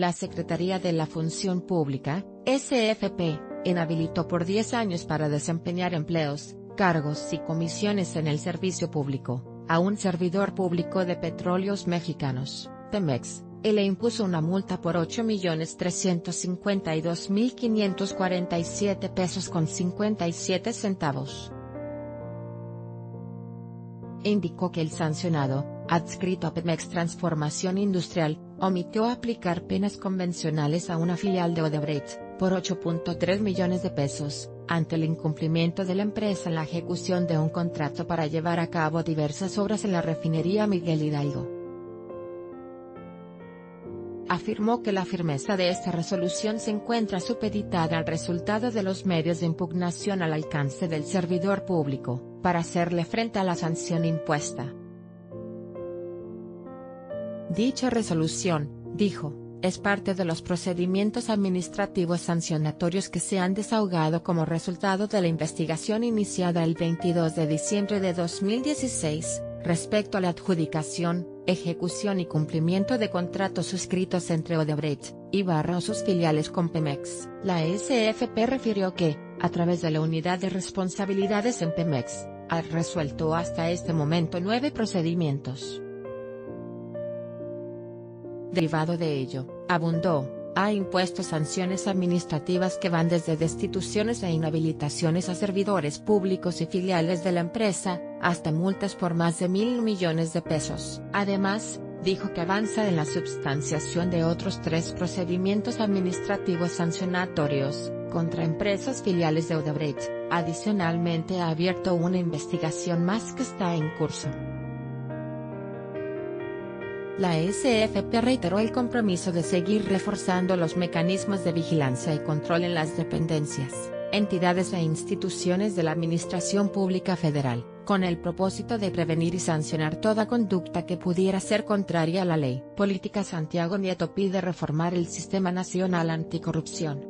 la Secretaría de la Función Pública, SFP, inhabilitó por 10 años para desempeñar empleos, cargos y comisiones en el servicio público, a un servidor público de petróleos mexicanos, Pemex, y le impuso una multa por 8.352.547 pesos con 57 centavos. Indicó que el sancionado, adscrito a Pemex Transformación Industrial, omitió aplicar penas convencionales a una filial de Odebrecht, por 8.3 millones de pesos, ante el incumplimiento de la empresa en la ejecución de un contrato para llevar a cabo diversas obras en la refinería Miguel Hidalgo afirmó que la firmeza de esta resolución se encuentra supeditada al resultado de los medios de impugnación al alcance del servidor público, para hacerle frente a la sanción impuesta. Dicha resolución, dijo, es parte de los procedimientos administrativos sancionatorios que se han desahogado como resultado de la investigación iniciada el 22 de diciembre de 2016, respecto a la adjudicación, ejecución y cumplimiento de contratos suscritos entre Odebrecht, y Barra o sus filiales con Pemex. La SFP refirió que, a través de la Unidad de Responsabilidades en Pemex, ha resuelto hasta este momento nueve procedimientos. Derivado de ello, abundó, ha impuesto sanciones administrativas que van desde destituciones e inhabilitaciones a servidores públicos y filiales de la empresa, hasta multas por más de mil millones de pesos. Además, dijo que avanza en la substanciación de otros tres procedimientos administrativos sancionatorios, contra empresas filiales de Odebrecht, adicionalmente ha abierto una investigación más que está en curso. La SFP reiteró el compromiso de seguir reforzando los mecanismos de vigilancia y control en las dependencias, entidades e instituciones de la Administración Pública Federal, con el propósito de prevenir y sancionar toda conducta que pudiera ser contraria a la ley. Política Santiago Nieto pide reformar el Sistema Nacional Anticorrupción.